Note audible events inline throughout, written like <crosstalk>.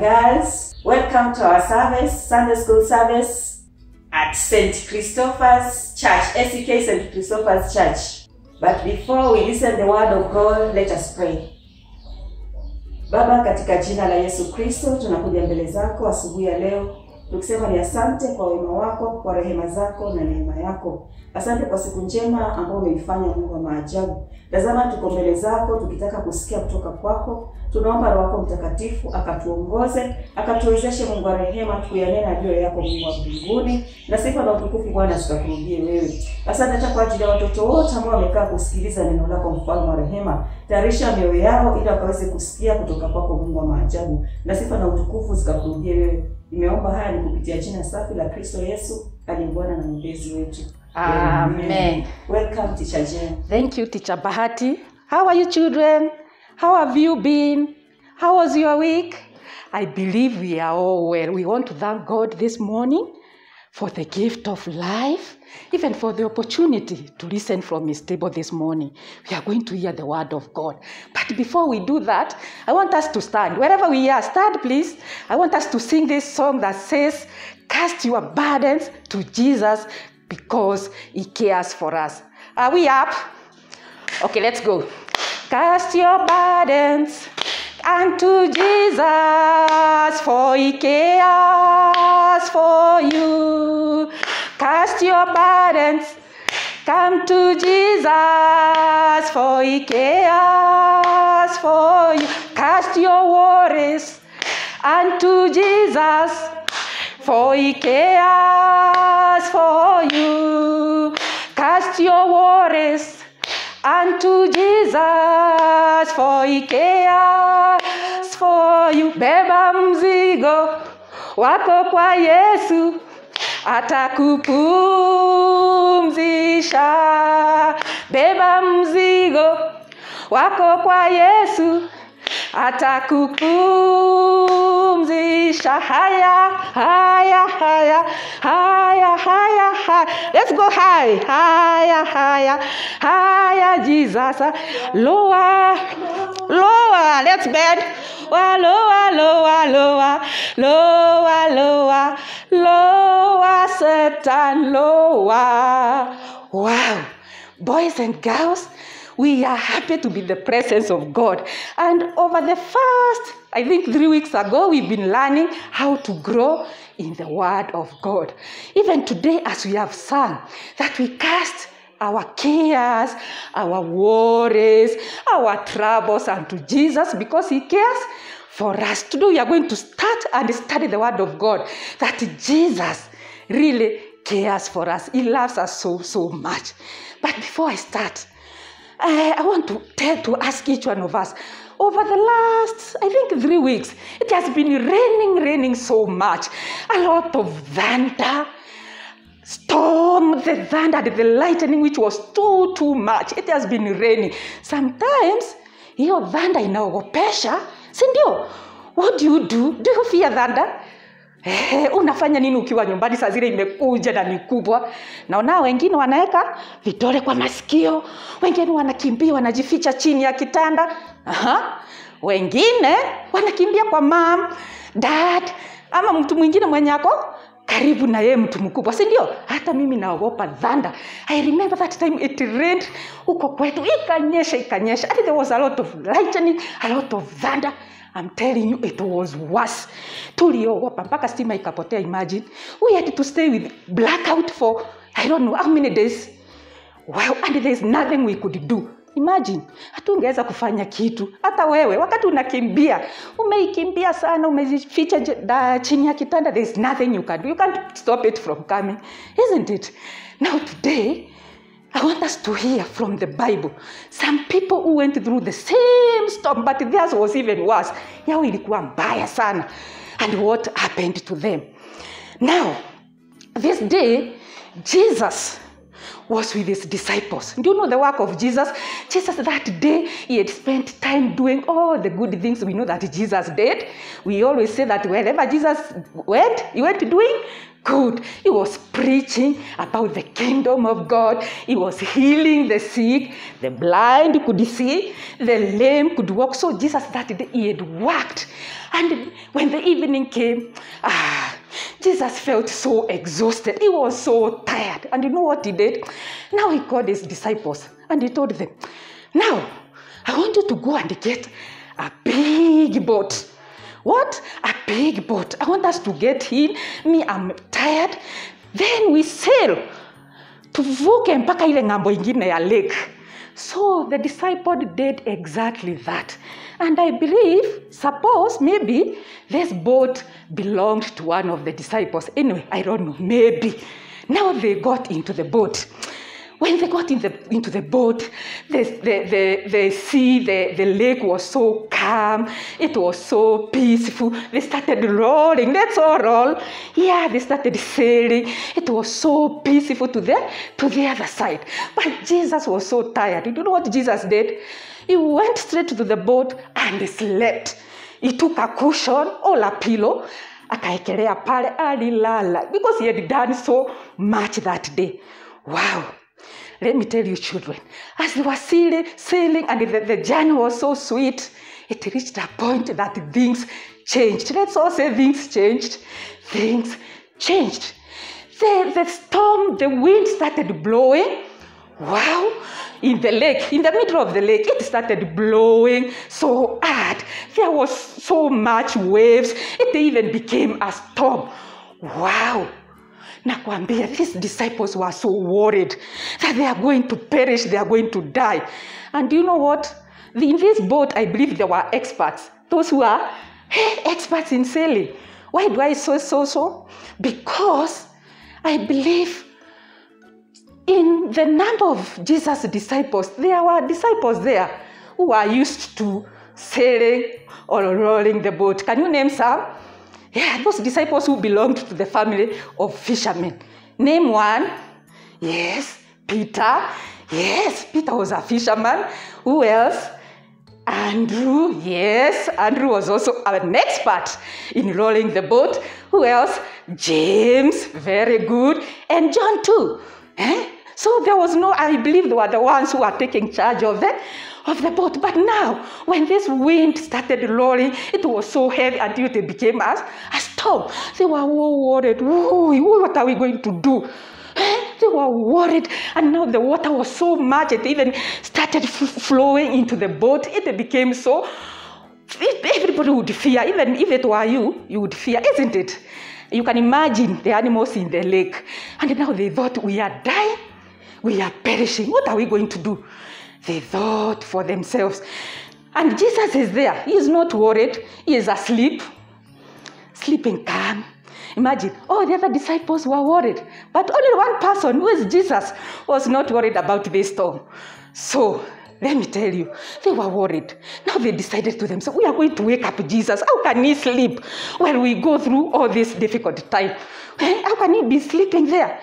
girls. Welcome to our service, Sunday school service at St. Christopher's Church, SEK St. Christopher's Church. But before we listen the word of God, let us pray. Baba, katika jina la Yesu Kristo tunakuja mbele zako asubuhi ya leo tukisema ni asante kwa wema wako, kwa rehema zako na neema yako. Asante kwa siku njema ambayo umeifanya, Mungu wa maajabu. Tazama, tuko mbele zako tukitaka kusikia kutoka kwako. Tunaomba Roho wako Mtakatifu akatuongoze, akatuwezeshe, Mungu wa rehema, tukuyanena yaliyo yako, Mungu wa mbinguni, na sifa na utukufu Bwana zikakurudie wewe. Asante hata kwa ajili ya watoto wote ambao wamekaa kusikiliza neno lako, mfalme wa rehema. Tayarisha mioyo yao ili wakaweze kusikia kutoka kwako, Mungu wa maajabu, na sifa na utukufu zikakurudie wewe. Nimeomba haya ni kupitia jina safi la Kristo Yesu aliye Bwana na mwombezi wetu. Amen. Welcome Teacher Jane. Thank you, Teacher Bahati. How are you, children? How have you been? How was your week? I believe we are all well. We want to thank God this morning for the gift of life, even for the opportunity to listen from His table this morning. We are going to hear the word of God. But before we do that, I want us to stand. Wherever we are, stand, please. I want us to sing this song that says, Cast your burdens to Jesus because He cares for us. Are we up? Okay, let's go. Cast your burdens unto Jesus, for he cares for you. Cast your burdens, come to Jesus, for he cares for you. Cast your worries unto Jesus, for he cares for you. Cast your worries unto Jesus, for he cares for you. Beba mzigo wako kwa Yesu, atakupumzisha. Beba mzigo wako kwa Yesu, atakupumzisha. Haya, haya, haya, haya, haya, haya. Let's go high. Haya, haya, haya, Jesus. Lower, lower. Let's bend. Lower, lower, lower, lower, lower, lower, lower, Satan, lower. Wow. Boys and girls, we are happy to be the presence of God. And over the first, I think three weeks ago, we've been learning how to grow in the Word of God. Even today, as we have sung, that we cast our cares, our worries, our troubles unto Jesus because He cares for us. Today, we are going to start and study the Word of God that Jesus really cares for us. He loves us so, so much. But before I start, I, I want to tell to ask each one of us over the last i think three weeks it has been raining raining so much. A lot of thunder storm the thunder the lightning which was too too much. It has been raining. Sometimes hiyo thunder inaogopesha si ndio what do you do? Do you fear thunder Eh, unafanya nini ukiwa nyumbani? Saa zile imekuja na ni kubwa. Naona wengine wanaweka vidole kwa masikio. Wengine wanakimbia wanajificha chini ya kitanda. Aha. wengine wanakimbia kwa mam dad ama mtu mwingine mwenye ako karibu na yeye mtu mkubwa si ndio? Hata mimi naogopa dhanda. I remember that time it rained huko kwetu. Ikanyesha ikanyesha. And there was a lot of lightning a lot of thunder I'm telling you it was worse. Tuliogopa mpaka stima ikapotea imagine. We had to stay with blackout for i don't know how many days? Wow and there's nothing we could do. Imagine hatungeweza kufanya kitu. Hata wewe wakati unakimbia umeikimbia sana umejificha chini ya kitanda there's nothing you can do. You can't stop it from coming isn't it? Now today I want us to hear from the Bible some people who went through the same storm, but theirs was even worse. Yao ilikuwa mbaya sana. And what happened to them? Now, this day, Jesus was with his disciples. Do you know the work of Jesus? Jesus, that day, he had spent time doing all the good things we know that Jesus did. We always say that wherever Jesus went, he went doing good. He was preaching about the kingdom of God. He was healing the sick. The blind could see. The lame could walk. So Jesus that he had worked. And when the evening came, ah, Jesus felt so exhausted. He was so tired. And you know what he did? Now he called his disciples and he told them, Now, I want you to go and get a big boat. What? A big boat. I want us to get in. Me, I'm tired. Then we sail tuvuke mpaka ile ng'ambo ingine ya lake. So the disciple did exactly that. And I believe, suppose, maybe this boat belonged to one of the disciples. Anyway, I don't know, maybe. Now they got into the boat. When they got in the, into the boat, the, the, the, the sea, the, the lake was so calm. It was so peaceful. They started rolling. Let's all roll. Yeah, they started sailing. It was so peaceful to the, to the other side. But Jesus was so tired. You know what Jesus did? He went straight to the boat and slept. He took a cushion or a pillow akaekelea pale alilala because he had done so much that day wow let me tell you children as they were sailing, sailing and the, the journey was so sweet it reached a point that things changed let's all say things changed things changed the, the storm the wind started blowing wow in the lake, in the middle of the lake, it started blowing so hard. There was so much waves. It even became a storm. Wow. Nakwambia, these disciples were so worried that they are going to perish, they are going to die. And you know what? In this boat, I believe there were experts. Those who are hey, experts in sailing. Why do I so so so? Because I believe in the number of Jesus' disciples, there were disciples there who are used to sailing or rolling the boat. Can you name some? Yeah, those disciples who belonged to the family of fishermen. Name one. Yes, Peter. Yes, Peter was a fisherman. Who else? Andrew. Yes, Andrew was also an expert in rolling the boat. Who else? James. Very good. And John too. Eh? So there was no, I believe they were the ones who were taking charge of the, of the boat. But now, when this wind started rolling, it was so heavy until it became a, a storm. They were all worried. What are we going to do? Eh? They were worried, and now the water was so much, it even started flowing into the boat. It became so, everybody would fear. Even if it were you, you would fear, isn't it? You can imagine the animals in the lake. And now they thought, we are dying we are perishing. What are we going to do? They thought for themselves. And Jesus is there. He is not worried. He is asleep, sleeping calm. Imagine, all the other disciples were worried. But only one person, who is Jesus, was not worried about this storm. So, let me tell you, they were worried. Now they decided to themselves, we are going to wake up Jesus. How can he sleep when we go through all this difficult time? Eh, how can he be sleeping there?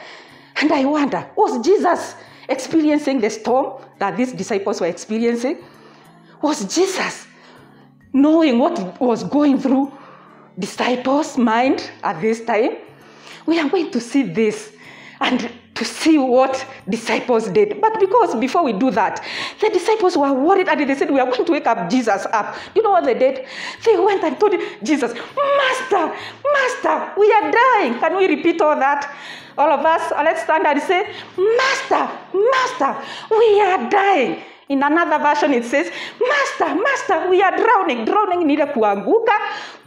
And I wonder, was Jesus experiencing the storm that these disciples were experiencing? Was Jesus knowing what was going through disciples' mind at this time? We are going to see this and to see what disciples did. But because before we do that, the disciples were worried and they said, We are going to wake up Jesus up. You know what they did? They went and told Jesus, Master, Master, we are dying. Can we repeat all that? All of us, let's stand and say, Master, Master, we are dying. In another version it says, Master, Master, we are drowning. Drowning ni kuanguka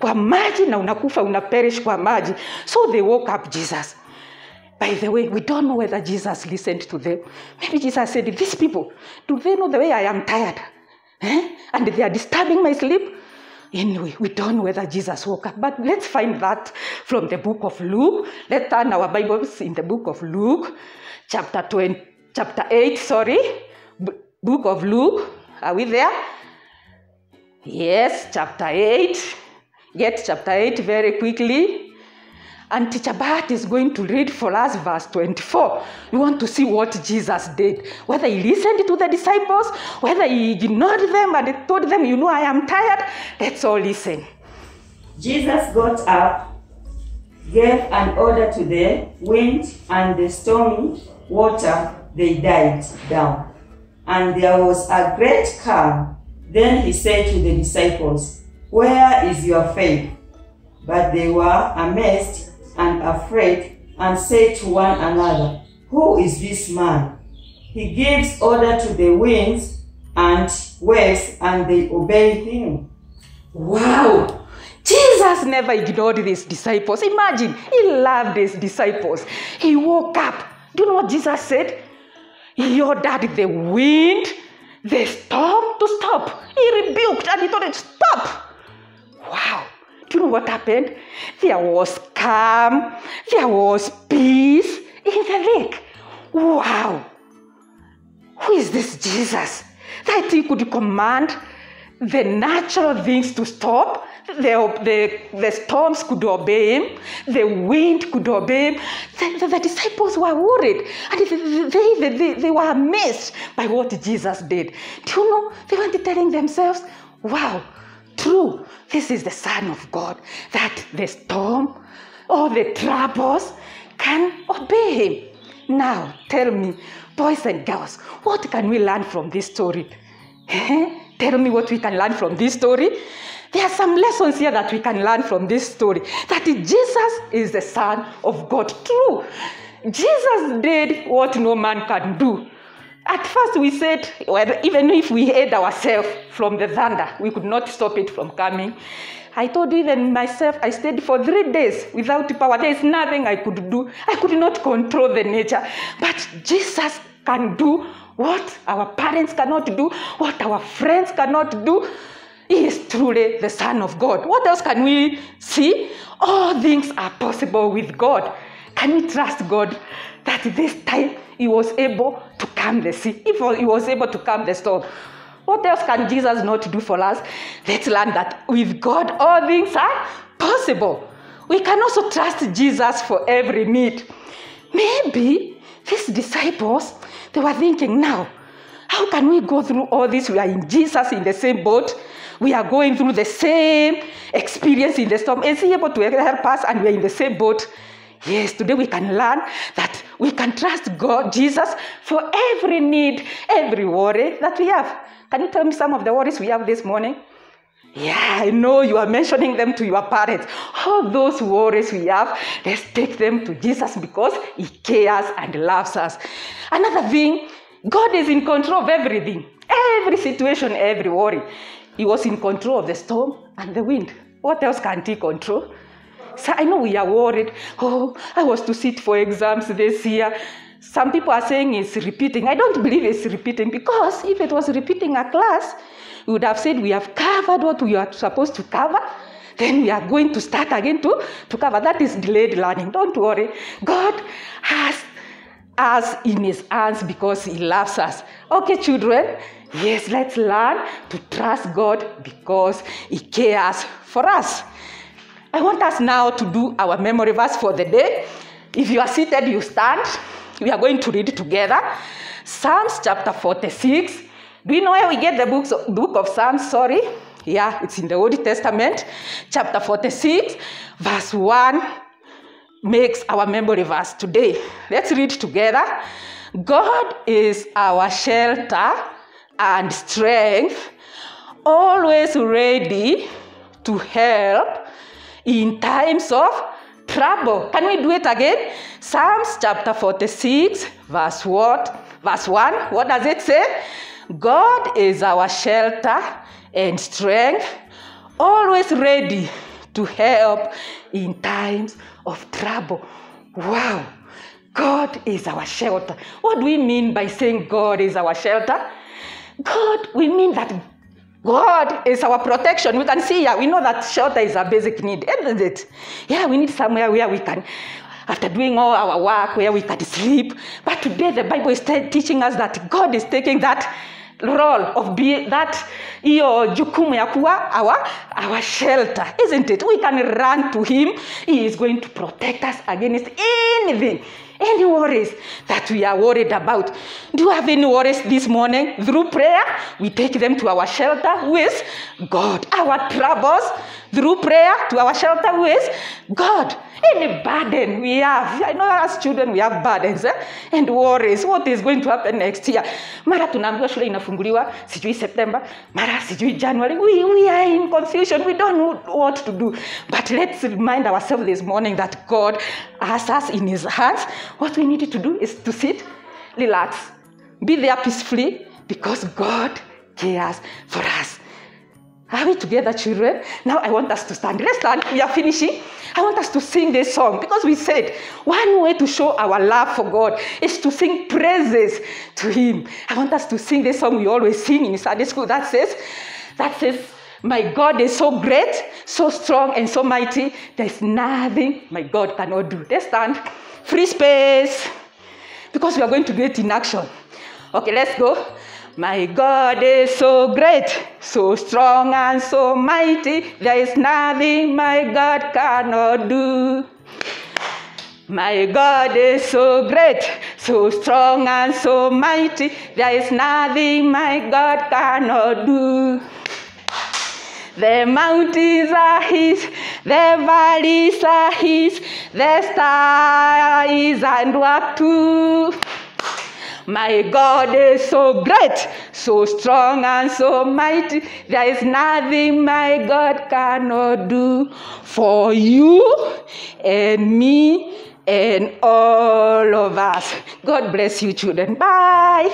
kwa maji na unakufa unaperish kwa maji. So they woke up Jesus. By the way, we don't know whether Jesus listened to them. Maybe Jesus said, These people, do they know the way I am tired? Eh? And they are disturbing my sleep? Anyway, we don't know whether Jesus woke up. But let's find that from the book of Luke. Let's turn our Bibles in the book of Luke, chapter 20, chapter 8, sorry. B- book of Luke. Are we there? Yes, chapter 8. Get chapter 8 very quickly. And Teacher Bahati is going to read for us verse 24. We want to see what Jesus did. Whether he listened to the disciples, whether he ignored them and told them, You know, I am tired. Let's all listen. Jesus got up, gave an order to the wind and the stormy water, they died down. And there was a great calm. Then he said to the disciples, Where is your faith? But they were amazed and afraid and said to one another, Who is this man? He gives order to the winds and waves, and they obey him. Wow! Jesus never ignored his disciples. Imagine, he loved his disciples. He woke up. Do you know what Jesus said? He ordered the wind, the storm to stop. He rebuked and he told it, Stop! Wow! Do you know what happened? There was calm, there was peace in the lake. Wow! Who is this Jesus that he could command the natural things to stop? The, the, the storms could obey him, the wind could obey him. The, the, the disciples were worried and they, they, they, they were amazed by what Jesus did. Do you know? They went telling themselves, wow, true, this is the Son of God, that the storm or the troubles can obey him. Now, tell me, boys and girls, what can we learn from this story? <laughs> Eh? tell me what we can learn from this story. There are some lessons here that we can learn from this story. That Jesus is the Son of God. True. Jesus did what no man can do. At first, we said, well, even if we hid ourselves from the thunder, we could not stop it from coming. I told even myself, I stayed for three days without power. There is nothing I could do. I could not control the nature. But Jesus can do what our parents cannot do, what our friends cannot do. He is truly the Son of God. What else can we see? All things are possible with God. Can we trust God that this time He was able to calm the sea? If He was able to calm the storm, what else can Jesus not do for us? Let's learn that with God, all things are possible. We can also trust Jesus for every need. Maybe these disciples, they were thinking, now, how can we go through all this? We are in Jesus in the same boat. We are going through the same experience in the storm. Is he able to help us? And we are in the same boat. Yes, today we can learn that we can trust God, Jesus, for every need, every worry that we have. Can you tell me some of the worries we have this morning? Yeah, I know you are mentioning them to your parents. All those worries we have, let's take them to Jesus because He cares and loves us. Another thing, God is in control of everything, every situation, every worry. He was in control of the storm and the wind. What else can't He control? So I know we are worried. Oh, I was to sit for exams this year. Some people are saying it's repeating. I don't believe it's repeating because if it was repeating a class, we would have said we have covered what we are supposed to cover. Then we are going to start again to, to cover. That is delayed learning. Don't worry. God has us in his hands because he loves us. Okay, children. Yes, let's learn to trust God because he cares for us. I want us now to do our memory verse for the day. If you are seated, you stand. We are going to read together. Psalms chapter 46. Do you know where we get the books, book of Psalms? Sorry. Yeah, it's in the Old Testament. Chapter 46, verse 1 makes our memory verse today. Let's read together. God is our shelter and strength, always ready to help in times of trouble. Can we do it again? Psalms chapter 46, verse what? Verse 1. What does it say? God is our shelter and strength, always ready to help in times of trouble. Wow. God is our shelter. What do we mean by saying God is our shelter? God, we mean that God is our protection. We can see here, we know that shelter is a basic need, isn't it? Yeah, we need somewhere where we can, after doing all our work, where we can sleep. But today the Bible is teaching us that God is taking that role of be that hiyo jukumu ya kuwa our, our shelter isn't it we can run to him he is going to protect us against anything any worries that we are worried about? Do you have any worries this morning? Through prayer we take them to our shelter with god our troubles through prayer to our shelter with god any burden we have i know as children we have burdens eh? and worries what is going to happen next year? Mara tunaambiwa shule inafunguliwa sijui september mara sijui january. We, we are in confusion. We don't know what to do. But let's remind ourselves this morning that god has us in his hands. What we need to do is to sit relax be there peacefully because god cares for us are we together, children? Now I want us to stand. Let's stand. We are finishing. I want us to sing this song because we said one way to show our love for God is to sing praises to Him. I want us to sing this song we always sing in Sunday school that says, that says, my God is so great, so strong, and so mighty. There's nothing my God cannot do. Let's stand. Free space. Because we are going to it in action. Okay, let's go. My God is so great, so strong and so mighty. There is nothing my God cannot do. My God is so great, so strong and so mighty. There is nothing my God cannot do. The mountains are his, the valleys are his, the stars and work too. My God is so great, so strong and so mighty. There is nothing my God cannot do for you and me and all of us. God bless you, children. Bye.